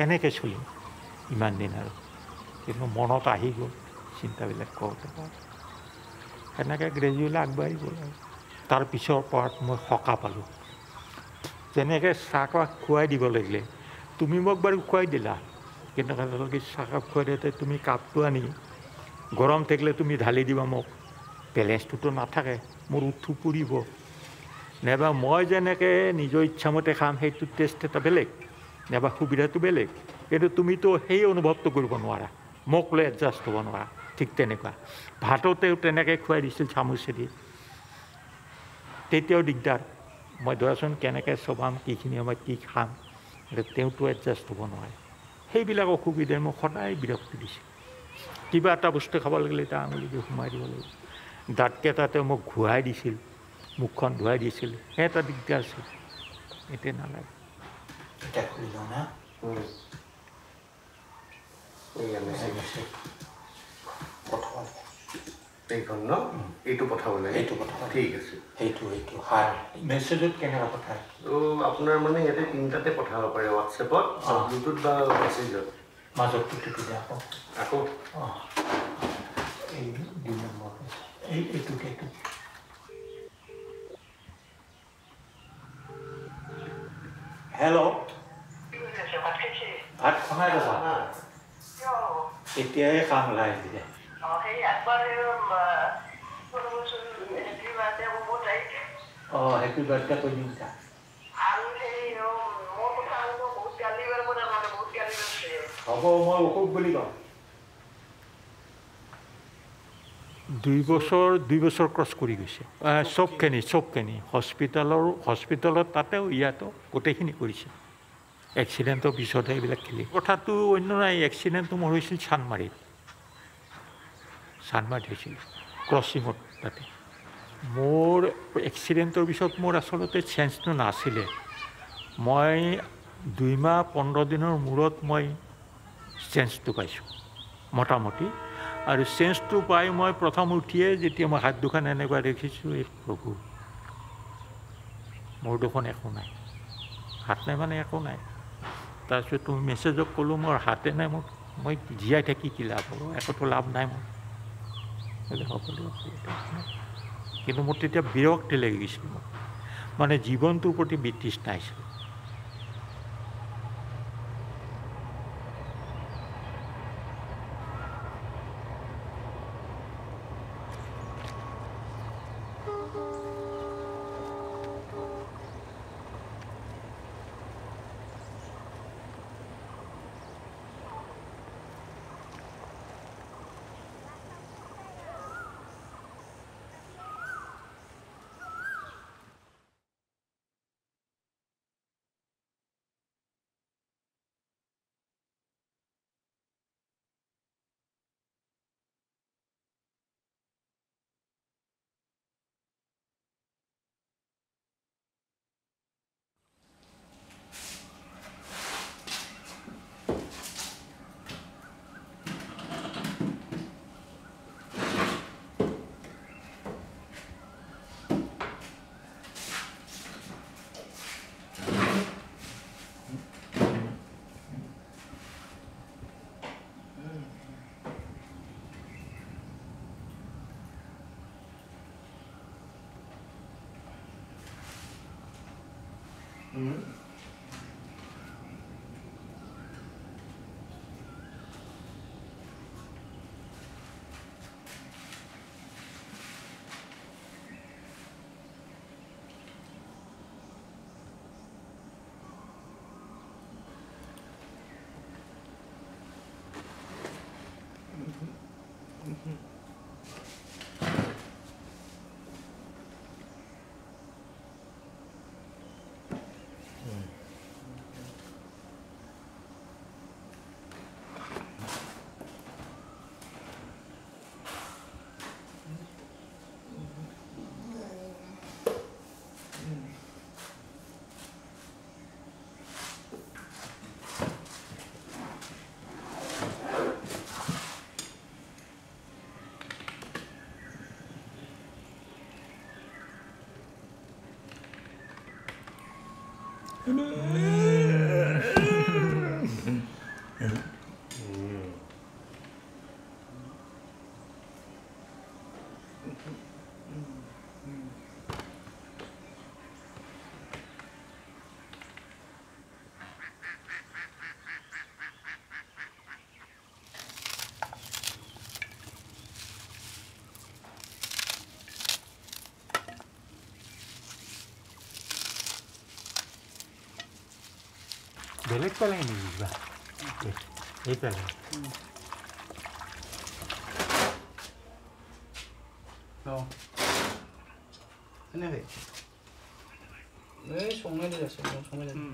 কেনেকৈ চলিম? ইমান দিন আৰু। কিন্তু মনত আহি গ'ল চিন্তাবিলাক কৰোঁতে সেনেকৈ গ্ৰেজুৱেলি আগবাঢ়ি গ'ল আৰু। তাৰ পিছৰ পৰাত মই সকাহ পালোঁ। যেনেকৈ চাহকাপ খুৱাই দিব লাগিলে তুমি মোক বাৰু খুৱাই দিলা। কিন্তু কি চাহকাপ খুৱাই দিওঁতে তুমি কাপটো আনি গৰম থাকিলে তুমি ঢালি দিবা মোক। বেলেঞ্চটোতো নাথাকে মোৰ উঠো পুৰিব। নাইবা মই যেনেকৈ নিজৰ ইচ্ছামতে খাম সেইটো টেষ্ট এটা বেলেগ। নাইবা সুবিধাটো বেলেগ কিন্তু তুমিতো সেই অনুভৱটো কৰিব নোৱাৰা মোক লৈ এডজাষ্ট হ'ব নোৱাৰা ঠিক তেনেকুৱা ভাততেও তেনেকৈ খুৱাই দিছিল চামুচেদি তেতিয়াও দিগদাৰ মই ধৰাচোন কেনেকৈ চবাম কিখিনি সময়ত কি খাম তেওঁতো এডজাষ্ট হ'ব নোৱাৰে সেইবিলাক অসুবিধাই মোক সদায় বিৰক্তি দিছিল কিবা এটা বস্তু খাব লাগিলে এতিয়া আঙুলি দি সোমাই দিব লাগিব দাঁতকেইটাতে মোক ঘূৰাই দিছিল মুখখন ধুৱাই দিছিল সেই এটা দিগদাৰ আছিল এতিয়া নালাগে এটা খুলি লওঁ না পঠাব এইখন ন এইটো পঠাব লাগে এইটো পঠাব ঠিক আছে সেইটো সেইটো সাৰ মেছেজত কেনেকৈ পঠায় ত' আপোনাৰ মানে ইয়াতে তিনিটাতে পঠাব পাৰে হোৱাটছএপত ব্লুটুথ বা মেছেজত মাজতটো টিপি দিয়া আকৌ আকৌ অঁ এই দুই নম্বৰ এই এইটোকে এইটো হেল্ল' ভাত খোৱাই ৰ'বা এতিয়াহে কাম ওলাই অঁ হেপী বাৰ্থডে কৈ দিম হ'ব মই অসুখ বুলি কম দুই বছৰ দুই বছৰ ক্ৰছ কৰি গৈছে। চবখিনি চবখিনি। হস্পিটেলৰ হস্পিটেলত তাতেও ইয়াতো গোটেইখিনি কৰিছে। এক্সিডেণ্টৰ পিছতহে এইবিলাক খেলি। কথাটো অন্য নাই এক্সিডেণ্টটো মোৰ হৈছিল চানমাৰীত চানমাৰীত হৈছিল ক্ৰছিঙত তাতে। মোৰ এক্সিডেণ্টৰ পিছত মোৰ আচলতে চেঞ্জটো নাছিলে। মই দুই মাহ পোন্ধৰ দিনৰ মূৰত মই চেঞ্জটো পাইছোঁ মোটামুটি। আৰু চেঞ্জটো পাই মই প্ৰথম উঠিয়ে যেতিয়া মই হাত দুখন এনেকুৱা দেখিছোঁ এই প্ৰভু মোৰ দুখন একো নাই। হাত নাই মানে একো নাই। তাৰপিছত তুমি মেছেজক ক'লোঁ মোৰ হাতে নাই মোৰ মই জীয়াই থাকি কি লাভ হ'ব? একোতো লাভ নাই মোৰ। দিয়ক কিন্তু মোৰ তেতিয়া বিৰক্তি লাগি গৈছিল মোক মানে জীৱনটোৰ প্ৰতি বিতৃষ্ণা আহিছিল। Mm -hmm. Amen. elektroleeningiz bor aytaman खोनायाखै ओइ संनाय जायासै संनाय जादों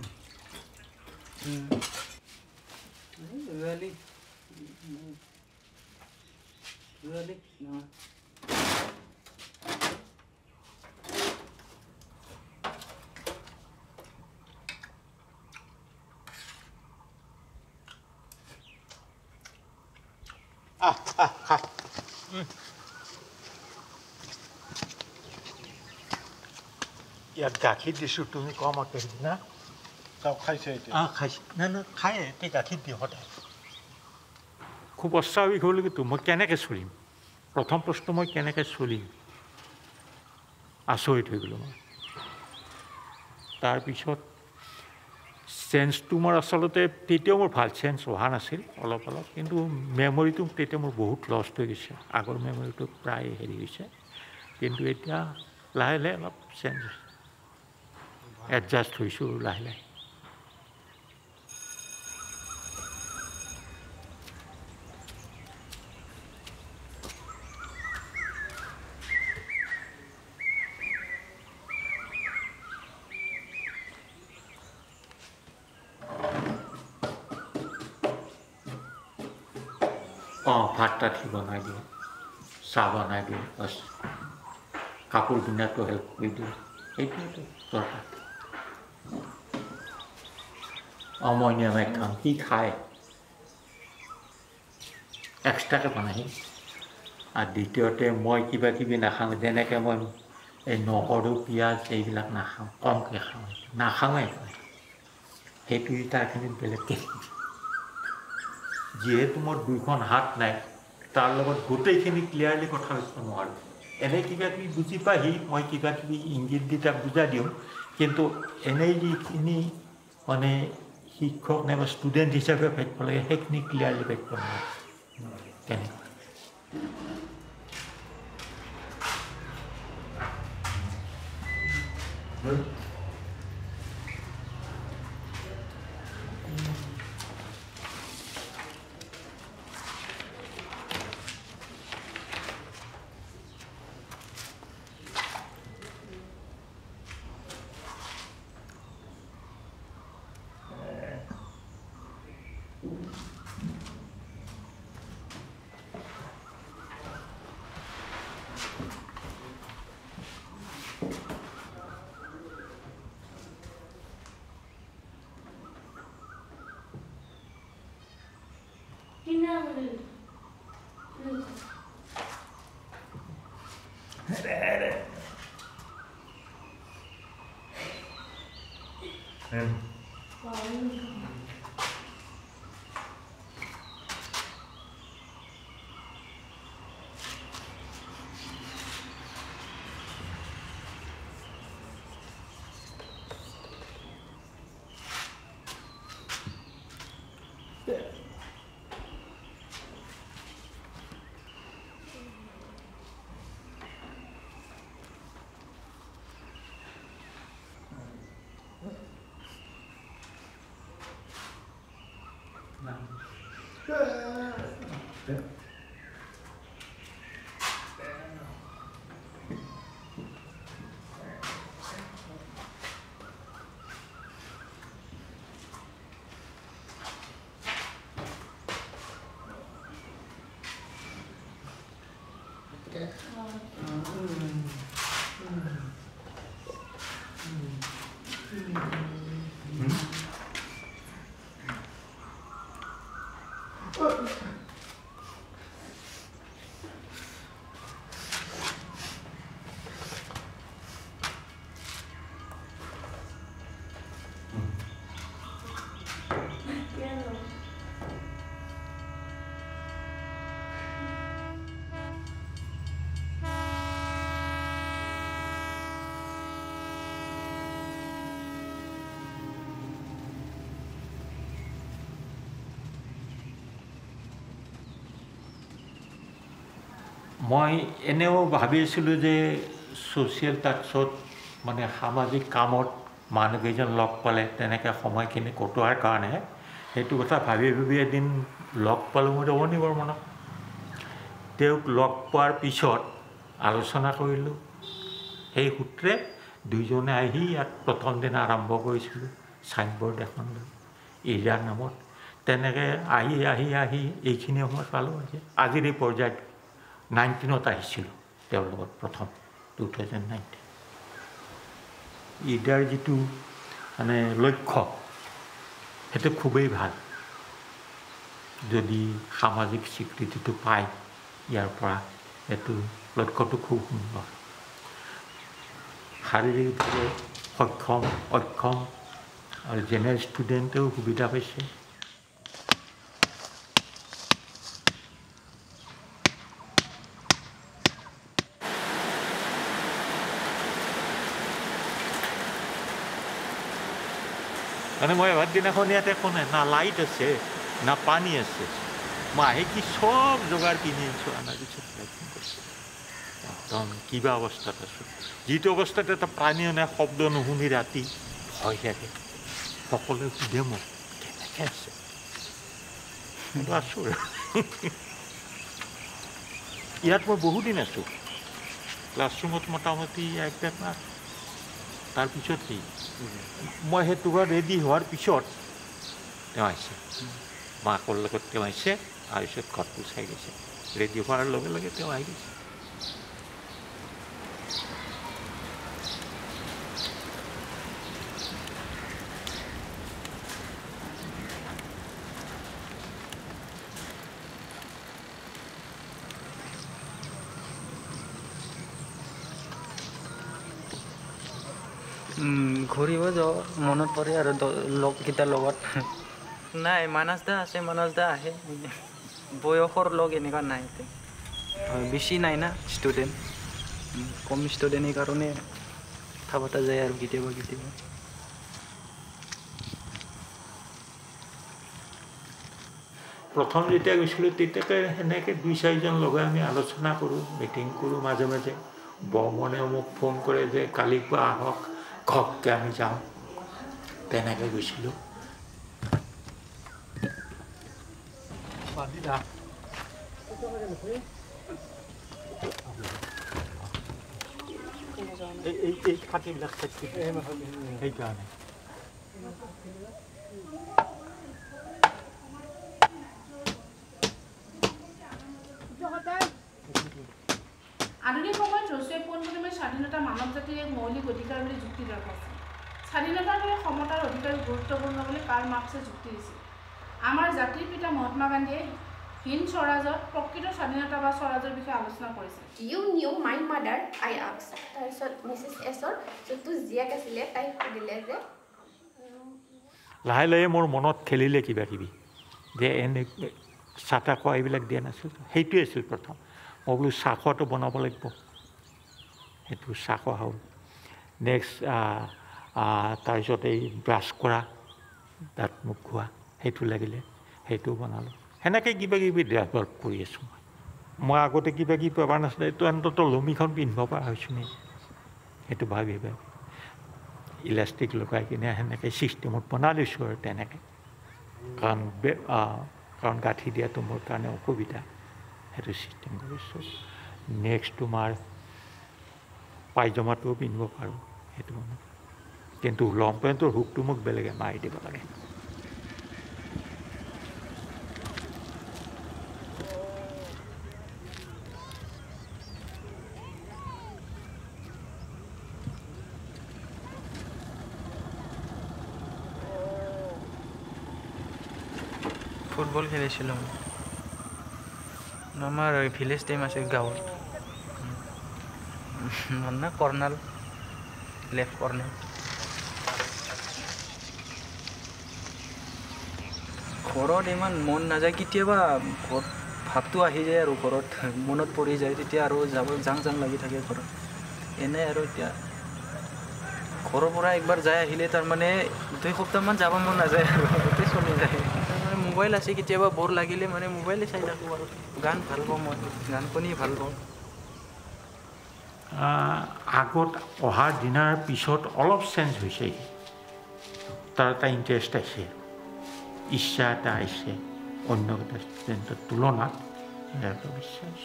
ইয়াত গাখীৰ দিছোঁ তুমি কম আকৌ গাখীৰ খুব অস্বাভাৱিক হ'লগৈতো মই কেনেকৈ চলিম প্ৰথম প্ৰশ্ন মই কেনেকৈ চলিম আচৰিত হৈ গ'লোঁ মই তাৰপিছত চেঞ্চটো মোৰ আচলতে তেতিয়াও মোৰ ভাল চেঞ্চ অহা নাছিল অলপ অলপ কিন্তু মেমৰিটো তেতিয়া মোৰ বহুত লষ্ট হৈ গৈছে আগৰ মেমৰিটো প্ৰায় হেৰি হৈছে কিন্তু এতিয়া লাহে লাহে অলপ চেঞ্জ হৈছে এডজাষ্ট হৈছোঁ লাহে লাহে অঁ ভাত তাত বনাই দিওঁ চাহ বনাই দিওঁ বাছ কাপোৰ পিন্ধাটো হেল্প কৰি দিওঁ সেইটোৱেতো দৰকাৰ অঁ মই নিয়মাই খাম কি খায় এক্সট্ৰাকৈ বনাই আৰু দ্বিতীয়তে মই কিবা কিবি নাখাওঁ যেনেকৈ মই এই নহৰু পিঁয়াজ এইবিলাক নাখাওঁ কমকৈ খাওঁ নাখাওঁৱে মই সেইটো তাৰখিনিত বেলেগকৈ যিহেতু মোৰ দুইখন হাত নাই তাৰ লগত গোটেইখিনি ক্লিয়াৰলি কথা পাতিব নোৱাৰোঁ এনেই কিবা কিবি বুজি পাহি মই কিবা কিবি ইংগিত দি তাক বুজাই দিওঁ কিন্তু এনেই যিখিনি মানে শিক্ষক নাইবা ষ্টুডেণ্ট হিচাপে ভাবিব লাগে সেইখিনি ক্লিয়াৰলি ভাবিব নোৱাৰোঁ তেনেকুৱা Amen. Đấy. Okay. Mm. Mm. Mm. Mm. মই এনেও ভাবি আছিলোঁ যে ছ'চিয়েল টাক্সত মানে সামাজিক কামত মানুহকেইজন লগ পালে তেনেকৈ সময়খিনি কটোৱাৰ কাৰণে সেইটো কথা ভাবি ভাবি এদিন লগ পালোঁ মই ৰমণী বৰ্মনক। তেওঁক লগ পোৱাৰ পিছত আলোচনা কৰিলোঁ। সেই সূত্ৰে দুইজনে আহি ইয়াত প্ৰথম দিনা আৰম্ভ কৰিছিলোঁ চাইনবৰ্ড এখন লৈ ইৰাৰ নামত। তেনেকৈ আহি আহি আহি এইখিনি সময়ত পালোঁ। আজি আজিৰ এই পৰ্যায়ত নাইনটিনত আহিছিলোঁ তেওঁৰ লগত প্ৰথম টু থাউজেণ্ড নাইনটিন। ইডাৰ যিটো মানে লক্ষ্য সেইটো খুবেই ভাল। যদি সামাজিক স্বীকৃতিটো পায় ইয়াৰ পৰা এইটো লক্ষ্যটো খুব সুন্দৰ। শাৰীৰিকভাৱে সক্ষম অক্ষম আৰু জেনেৰেল ষ্টুডেণ্টেও সুবিধা পাইছে। মানে মই এবাৰ দিনাখন ইয়াত একো নাই না লাইট আছে না পানী আছে মই আহি কি চব যোগাৰ কিনি আনিছোঁ অনাৰ পিছত লাইটখন কৰিছোঁ একদম কিবা অৱস্থাত আছোঁ যিটো অৱস্থাত এটা পানীও নাই শব্দ নুশুনি ৰাতি ভয় লাগে সকলোৱে সোধে মোক কেনেকৈ আছে কিন্তু আছোঁ ইয়াত মই বহুদিন আছোঁ ক্লাছৰুমত মোটামুটি এক ডেৰ মাহ তাৰপিছত সি। মই সেইটো ঘৰ ৰেডি হোৱাৰ পিছত তেওঁ আহিছে। মাকৰ লগত তেওঁ আহিছে তাৰপিছত ঘৰটো চাই গৈছে। ৰেডি হোৱাৰ লগে লগে তেওঁ আহি গৈছে। ঘূৰিব যাওঁ মনত পৰে আৰু লগকেইটাৰ লগত। নাই মানস দা আছে মানস দা আহে। বয়সৰ লগ এনেকুৱা নাই বেছি নাই না ষ্টুডেণ্ট। কম ষ্টুডেণ্ট সেইকাৰণে কথা পতা যায় আৰু কেতিয়াবা কেতিয়াবা। প্ৰথম যেতিয়া গৈছিলোঁ তেতিয়াকে সেনেকৈ দুই চাৰিজন লগাই আমি আলোচনা কৰোঁ মিটিং কৰোঁ মাজে মাজে। বৰ্মনে মোক ফোন কৰে যে কালি পুৱা আহক। 걱정정 빼내게 주실로 갑니다 에이 에이 같이 밀어 같이 에이 에이 에이 স্বাধীনতা মানৱ জাতিৰ এক মৌলিক অধিকাৰ বুলি যুক্তি দৰ্শাইছিল স্বাধীনতাৰ দৰে সমতাৰ অধিকাৰ গুৰুত্বপূৰ্ণ বুলি কাৰ্ল মাৰ্ক্সে যুক্তি দিছিল। আমাৰ জাতিৰ পিতা মহাত্মা গান্ধীয়ে হিন্দ স্বৰাজত প্ৰকৃত স্বাধীনতা বা স্বৰাজৰ বিষয়ে আলোচনা কৰিছিল। You knew my mother I আক্স তাৰপিছত মিছেছ এছৰ যোনটো জীয়েক আছিলে তাইক সুধিলে যে লাহে লাহে মোৰ মনত খেলিলে কিবা কিবি। যে এনে চাহ তাহ খোৱা এইবিলাক দিয়া নাছিল। সেইটোৱে আছিল প্ৰথম। মই বোলো চাহ খোৱাটো বনাব লাগিব। সেইটো চাহ খোৱা হ'ল নেক্সট তাৰপিছত এই ব্ৰাছ কৰা দাঁত মুখ খোৱা সেইটো লাগিলে সেইটো বনালোঁ সেনেকৈ কিবা কিবি ডেভেলপ কৰি আছোঁ মই মই আগতে কিবা কিবি পেপাৰ নাছিলে এইটো অন্ততঃ লুমিখন পিন্ধিব পৰা হৈছোঁ নি সেইটো ভাবি ভাবি ইলাষ্টিক লগাই কিনে সেনেকৈ ছিষ্টেমত বনাই লৈছোঁ আৰু তেনেকৈ কাৰণ কাৰণ গাঁঠি দিয়াটো মোৰ কাৰণে অসুবিধা সেইটো ছিষ্টেম কৰিছোঁ নেক্সট তোমাৰ পাইজামাটোও পিন্ধিব পাৰোঁ, সেইটো মানে। কিন্তু লং পেণ্টৰ হুকটো মোক বেলেগে মাৰি দিব লাগে। ফুটবল খেলিছিলোঁ। আমাৰ ভিলেজ টিম আছে গাঁৱত। মানে কৰ্ণাল লেফ্ট কৰ্ণাল ঘৰত ইমান মন নাযায় কেতিয়াবা ঘৰত ভাৱটো আহি যায় আৰু ঘৰত মনত পৰি যায় তেতিয়া আৰু যাব যাং যাং লাগি থাকে ঘৰত এনে আৰু এতিয়া ঘৰৰ পৰা একবাৰ যাই আহিলে তাৰমানে দুই সপ্তাহমান যাব মন নাযায় আৰু গোটেই চলি যায় তাৰমানে মোবাইল আছে কেতিয়াবা বৰ লাগিলে মানে মোবাইলে চাই থাকোঁ আৰু গান ভাল পাওঁ মই গান শুনি ভাল পাওঁ আগত অহাৰ দিনাৰ পিছত অলপ চেঞ্জ হৈছে। তাৰ এটা ইণ্টাৰেষ্ট আহিছে। ইচ্ছা এটা আহিছে। অন্যকেইটা ষ্টুডেণ্টৰ তুলনাত। এটা বিশ্বাস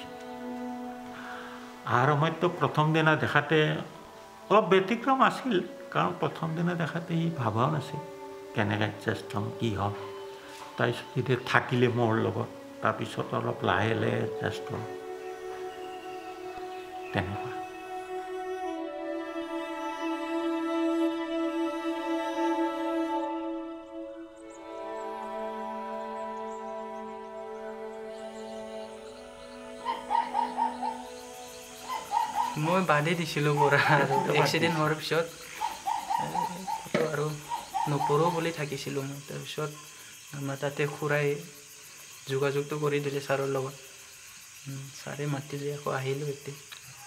আৰু মইতো প্ৰথম দিনা দেখাতে অলপ ব্যতিক্ৰম আছিল। কাৰণ প্ৰথম দিনা দেখাতে সি ভাবাও নাছিল কেনেকৈ এডজাষ্ট হ'ম কি হ'ম। তাৰপিছত যেতিয়া থাকিলে মোৰ লগত। তাৰপিছত অলপ লাহে লাহে এডজাষ্ট হ'ল তেনেকুৱা। মই বাদে দিছিলোঁ পৰা আৰু এক্সিডেণ্ট হোৱাৰ পিছত আৰু নপঢ়ো বুলি থাকিছিলোঁ মই তাৰপিছত আমাৰ তাতে খুৰাই যোগাযোগটো কৰি দিলে ছাৰৰ লগত ছাৰে মাতিলে আকৌ আহিলোঁ এতিয়া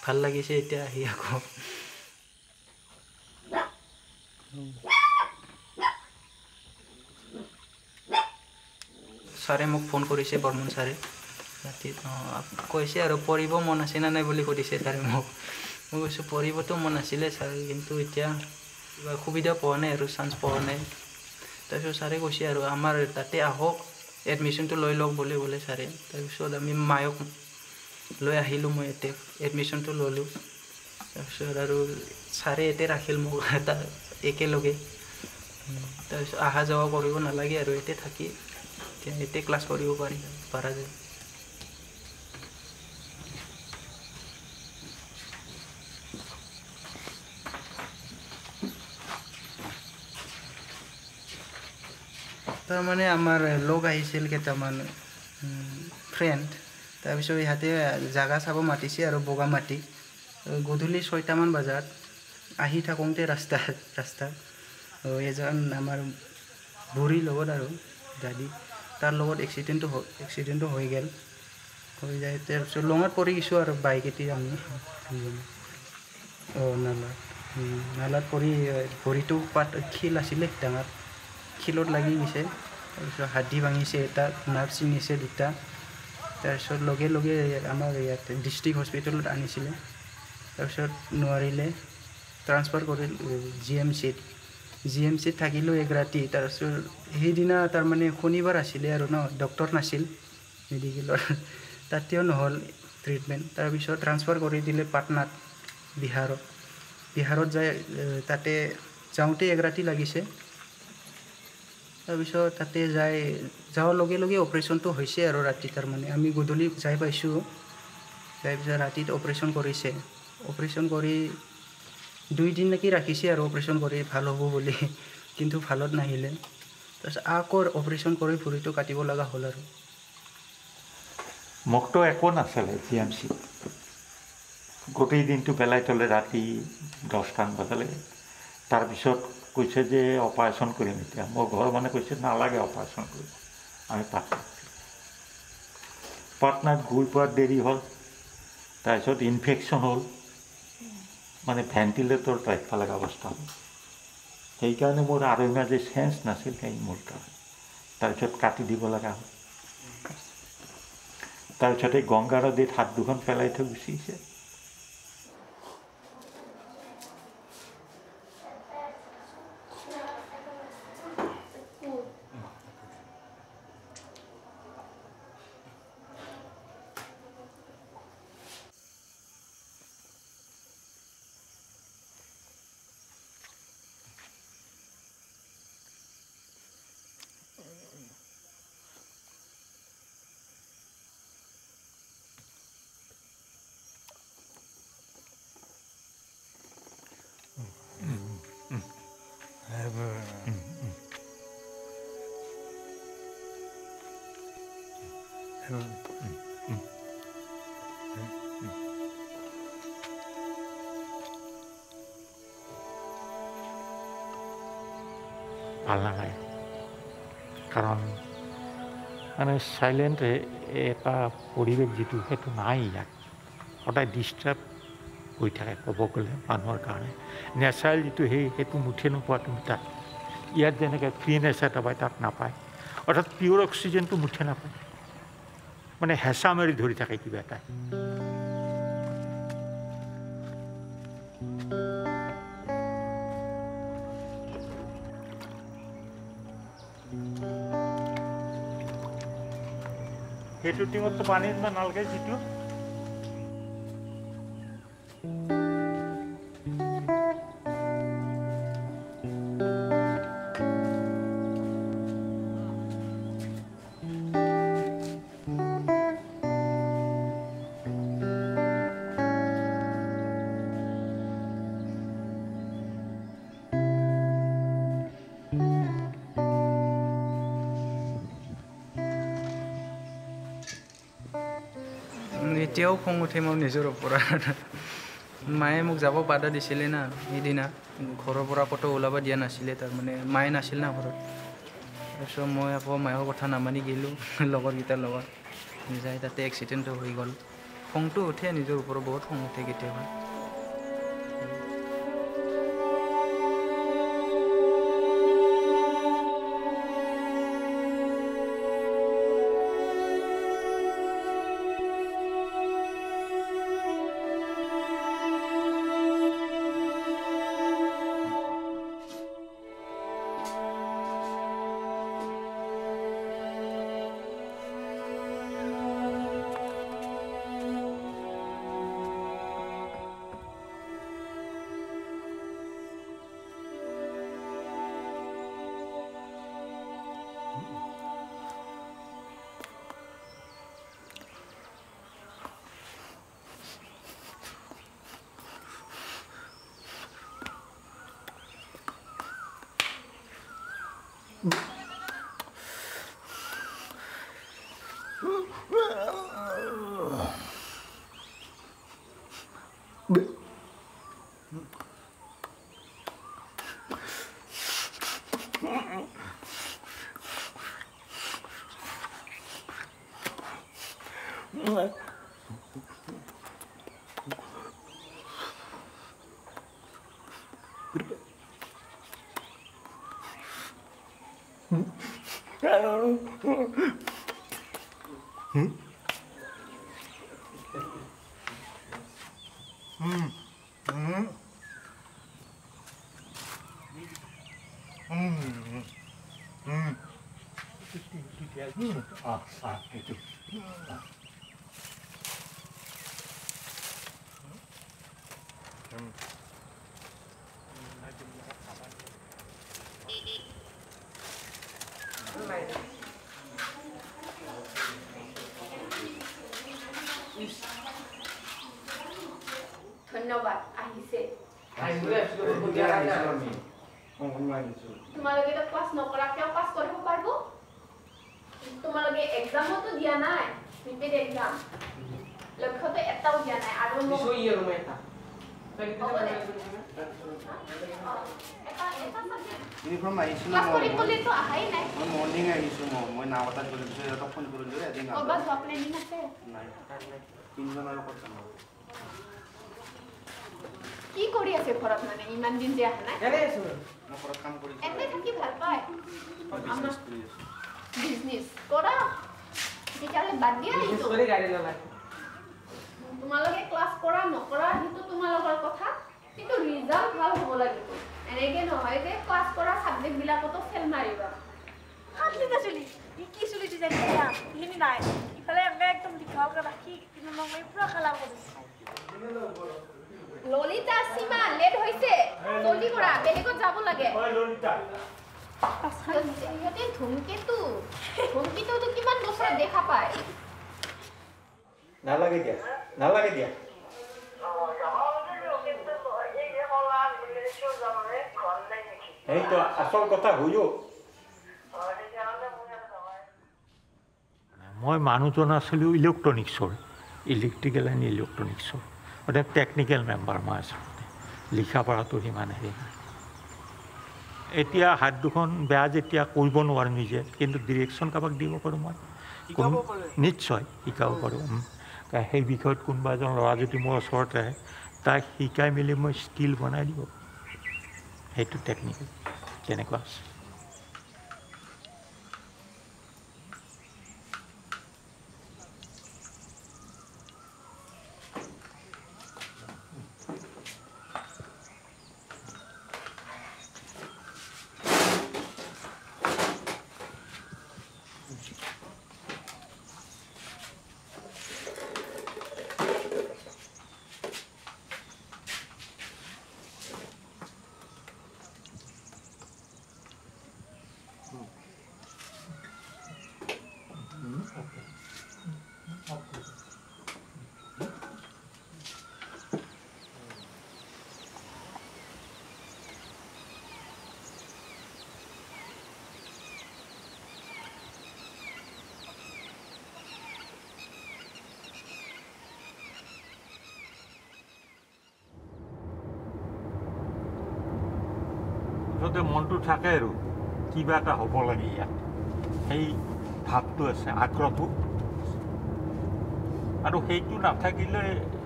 ভাল লাগিছে এতিয়া আহি আকৌ ছাৰে মোক ফোন কৰিছে বৰ্মন ছাৰে ৰাতি অঁ, কৈছে আৰু পঢ়িব মন আছে নে নাই বুলি সুধিছে ছাৰে মোক। মই কৈছোঁ পঢ়িবতো মন আছিলে ছাৰ কিন্তু এতিয়া কিবা সুবিধা পোৱা নাই আৰু চান্স পোৱা নাই। তাৰপিছত ছাৰে কৈছে আৰু আমাৰ তাতে আহক এডমিশ্যনটো লৈ লওক বুলি ক'লে ছাৰে। তাৰপিছত আমি মায়ক লৈ আহিলোঁ মই ইয়াতে এডমিশ্যনটো ল'লোঁ। তাৰপিছত আৰু ছাৰে ইয়াতে ৰাখিল মোক এটা একেলগে। তাৰপিছত অহা যোৱা কৰিব নালাগে আৰু ইয়াতে থাকি। এতিয়া ইয়াতে ক্লাছ কৰিব পাৰি পৰা যায়। তাৰমানে আমাৰ লগ আহিছিল কেইটামান ফ্ৰেণ্ড তাৰপিছত ইহঁতে জাগা চাব মাতিছে আৰু বগা মাটি। গধূলি ছয়টামান বজাত আহি থাকোঁতে ৰাস্তা ৰাস্তাত অ, এজন আমাৰ বুঢ়ীৰ লগত আৰু দাদী তাৰ লগত এক্সিডেণ্টটো হ- এক্সিডেণ্টটো হৈ গ'ল। হৈ যায় তাৰপিছত লঙত পৰি গৈছোঁ আৰু বাইকেদি আমি। দুজনে। অঁ নালাত। নালাত পৰি ভৰিটো পাত শিল আছিলে ডাঙৰ শিলত লাগি গৈছে। তাৰপিছত হাড্ডি ভাঙিছে এটা নাৰ্ভ ছিঙিছে দুটা। তাৰপিছত লগে লগে আমাৰ ইয়াতে ডিষ্ট্ৰিক্ট হস্পিটেলত আনিছিলে। তাৰপিছত নোৱাৰিলে। ট্ৰান্সফাৰ কৰিল জি এম চিত জি এম চিত থাকিলোঁ এক ৰাতি। তাৰপিছত সেইদিনা তাৰমানে শনিবাৰ আছিলে আৰু ন ডক্টৰ নাছিল মেডিকেলৰ। তাতেও নহ'ল ট্ৰিটমেণ্ট। তাৰপিছত ট্ৰান্সফাৰ কৰি দিলে পাটনাত বিহাৰত। বিহাৰত যাই তাতে যাওঁতে এক ৰাতি লাগিছে। তাৰপিছত তাতে যাই যোৱাৰ লগে লগে অপাৰেশ্যনটো হৈছে আৰু ৰাতি তাৰমানে। আমি গধূলি যাই পাইছোঁ। যাই পিছত ৰাতিত অপাৰেশ্যন কৰিছে। অপাৰেশ্যন কৰি দুইদিন নেকি ৰাখিছে আৰু অপাৰেশ্যন কৰি ভাল হ'ব বুলি কিন্তু ভালত নাহিলে। তাৰপিছত আকৌ অপাৰেশ্যন কৰি ভৰিটো কাটিব লগা হ'ল আৰু। মোকতো একো নাছিলে জি এম চি। গোটেই দিনটো পেলাই থ'লে ৰাতি দহটামান বজালৈকে তাৰপিছত কৈছে যে অপাৰেশ্যন কৰিম এতিয়া। মোৰ ঘৰ মানে কৈছে নালাগে অপাৰেশ্যন কৰিব। আমি পাটনাত পাটনাত গৈ পোৱাত দেৰি হ'ল। তাৰপিছত ইনফেকশ্যন হ'ল। মানে ভেণ্টিলেটৰত ৰাখিব লগা অৱস্থা হ'ল। সেইকাৰণে মোৰ আঢ়ৈ মাজি চেঞ্চ নাছিল সেই মোৰ কাৰণে তাৰপিছত কাটি দিব লগা হ'ল। তাৰপিছতে গংগা নদীত হাত দুখন পেলাই থৈ গুচি ভাল নালাগে কাৰণ মানে চাইলেণ্ট এটা পৰিৱেশ যিটো সেইটো নাই ইয়াত সদায় ডিষ্টাৰ্ব হৈ থাকে ক'ব গ'লে মানুহৰ কাৰণে নেচাৰেল যিটো সেই সেইটো মুঠি নোপোৱা তুমি তাত ইয়াত যেনেকৈ ফ্ৰী নেচাৰ এটা পায় তাত নাপায় অৰ্থাৎ পিয়'ৰ অক্সিজেনটো মুঠে নাপায় মানে হেঁচা মাৰি ধৰি থাকে কিবা এটা। সেইটো টিঙততো পানী ইমান নালাগে যিটো। এতিয়াও খং উঠে মোৰ নিজৰ ওপৰত মায়ে মোক যাব বাধা দিছিলে না সেইদিনা ঘৰৰ পৰা ক'তো ওলাব দিয়া নাছিলে তাৰমানে মায়ে নাছিল না ঘৰত। তাৰপিছত মই আকৌ মায়ৰ কথা নামানি গ'লোঁ লগৰকেইটাৰ লগত। যাই তাতে এক্সিডেণ্টটো হৈ গ'ল। খংটো উঠে নিজৰ ওপৰত বহুত খং উঠে কেতিয়াবা। Mm-hmm. 응? 음. 음. 음. 음. 음. 아, 아, 이쪽. 아. ইউনিফৰ্ম আহিছিলোঁ মই অহাই নাই। মই মৰ্ণিং আহিছোঁ মই। মই নাও এটাত গ'লোঁ পিছত সিহঁতক ফোন কৰিলোঁ এদিন ক'ৰবাত যোৱা প্লেনিং আছে? নাই তিনিজনৰ লগত যাম আৰু। কি কৰি আছে ঘৰত মানে? ইমান দিন যে অহা নাই? মই ঘৰত কাম কৰিছোঁ এনে থাকি ভাল পায়। বিজনেছ কৰি কৰা? তেতিয়াহ'লে বাদ দিয়া এইটো। তোমালোকে ক্লাছ কৰা নকৰা সেইটো তোমালোকৰ কথা কিন্তু ৰিজাল্ট ভাল হ'ব লাগিব। এনেকে নহয় যে ক্লাছ কৰা ছাবজেক্টবিলাকতো ফেল মাৰিবা। খালি না চুলি ই কি চুলি ডিজাইন দিয়া এইখিনি নাই। ইফালে এনেকৈ একদম দীঘলকৈ ৰাখি কিন্তু মই পূৰা কালাৰ কৰিছোঁ। ললিতা সীমা লেট হৈছে। জলদি কৰা বেলেগত যাব লাগে। সিহঁতে ধুমকেতু। ধুমকেতুটো কিমান বছৰত দেখা পায়? নালাগে দিয়া নালাগে দিয়া সেইটো আচল কথা হয়ো মই মানুহজন আছিলোঁ ইলেক্ট্ৰনিক্সৰ ইলেক্ট্ৰিকেল এণ্ড ইলেক্ট্ৰনিক্সৰ মানে টেকনিকেল মেম্বাৰ মই আচলতে লিখা পঢ়াটো সিমান হেৰি নাই। এতিয়া হাত দুখন বেয়া যেতিয়া কৰিব নোৱাৰোঁ নিজে কিন্তু ডিৰেকশ্যন কাৰোবাক দিব পাৰোঁ মই। কোনো নিশ্চয় শিকাব পাৰোঁ। সেই বিষয়ত কোনোবা এজন ল'ৰা যদি মোৰ ওচৰত আহে তাক শিকাই মেলি মই স্কিল বনাই দিব। সেইটো টেকনিকেল তেনেকুৱা আছে? মনটো থাকে আৰু। কিবা এটা হ'ব লাগে ইয়াত। সেই ভাৱটো আছে আগ্ৰহটো। আৰু সেইটো নাথাকিলে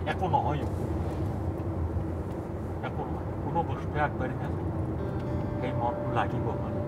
একো নহয়। একো নহয় কোনো বস্তুৱে আগবাঢ়ি নাযায়। সেই মনটো লাগিব মানে।